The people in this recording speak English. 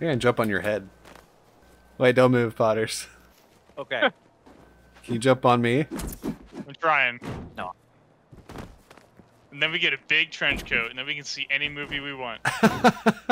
You're gonna jump on your head. Wait, don't move, Potters. Okay. Can you jump on me? I'm trying. No. And then we get a big trench coat, and then we can see any movie we want.